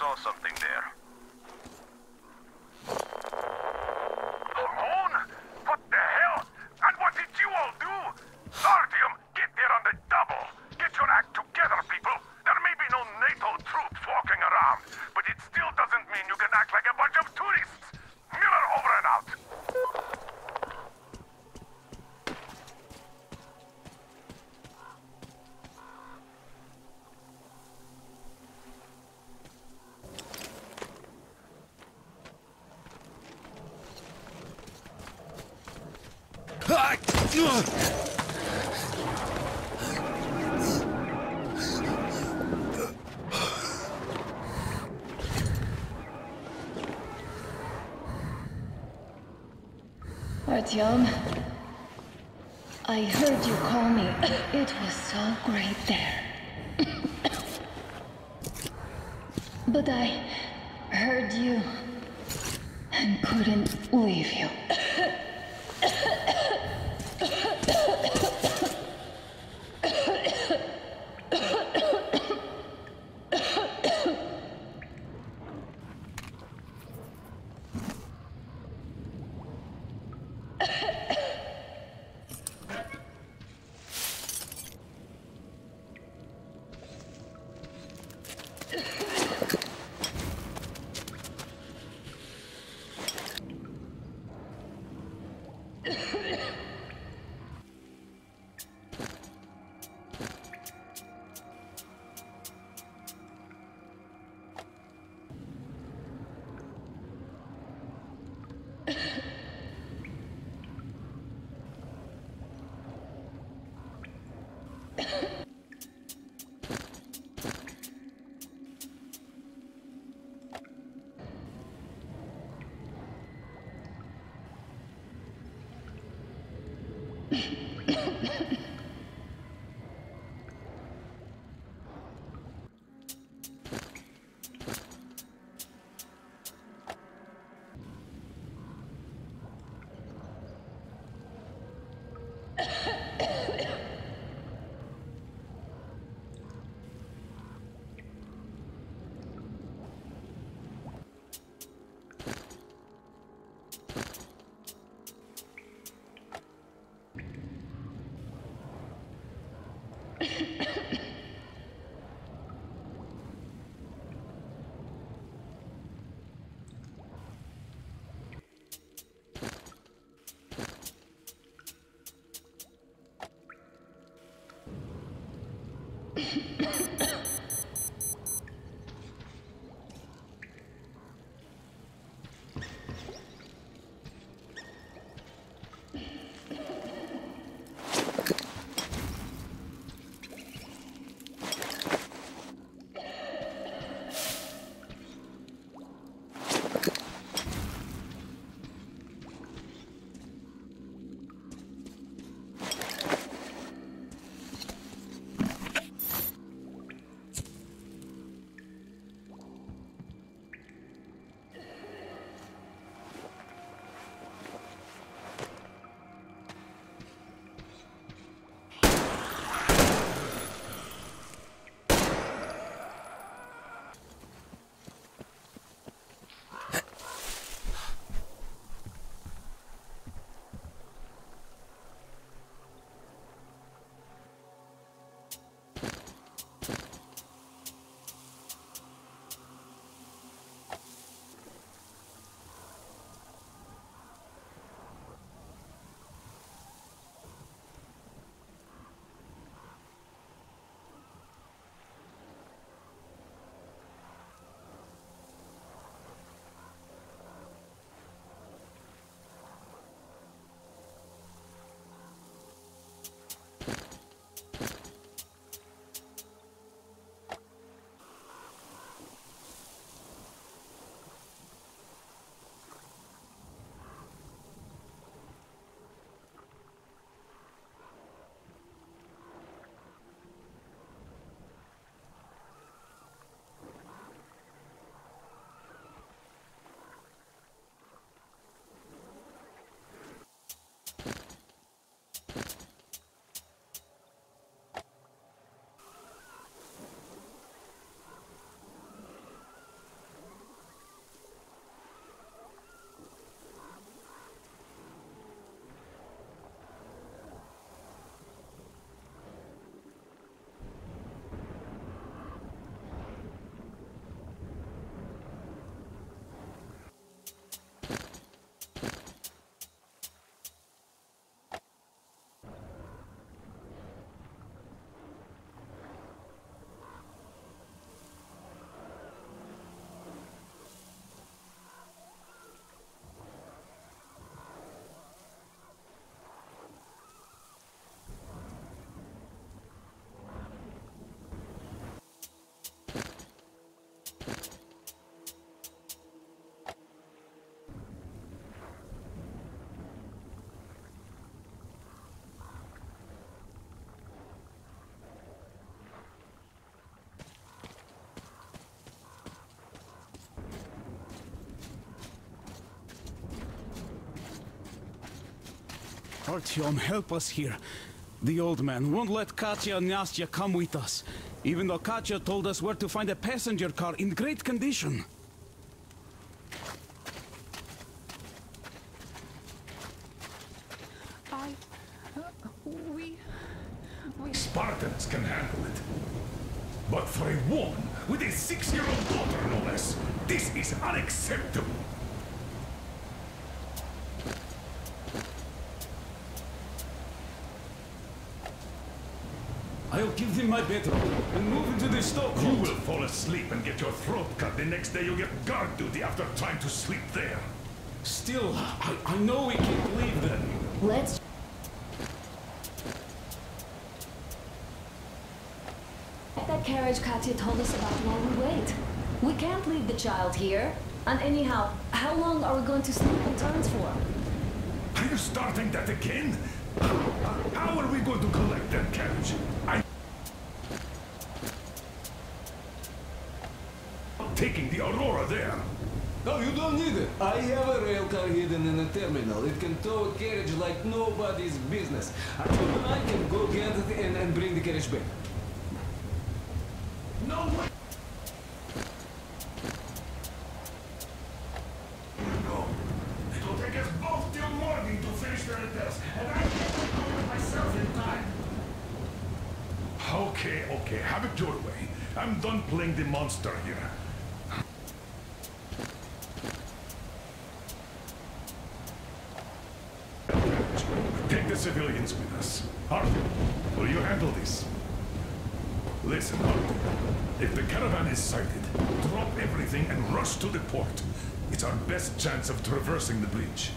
saw something there. Artyom, I heard you call me. It was so great there. but I heard you and couldn't leave you. you Yeah. Artyom, help us here. The old man won't let Katya and Nastya come with us, even though Katya told us where to find a passenger car in great condition. I. Uh, we. We. Spartans can handle it. But for a woman with a six-year-old daughter, no less, this is unacceptable. I'll give them my bedroom and move into the You will fall asleep and get your throat cut the next day you get guard duty after trying to sleep there. Still, I, I know we can't leave them. Let's. That carriage Katya told us about while we wait. We can't leave the child here. And anyhow, how long are we going to sleep in turns for? Are you starting that again? How are we going to collect that carriage? I... Taking the Aurora there. No, you don't need it. I have a rail car hidden in a terminal. It can tow a carriage like nobody's business. Actually, I can go get it and, and bring the carriage back. No way! No. It will take us both till morning to finish the repairs, and I can't do it myself in time. Okay, okay, have it your way. I'm done playing the monster here. The civilians with us. Artyom, will you handle this? Listen, Artyom. If the caravan is sighted, drop everything and rush to the port. It's our best chance of traversing the bridge.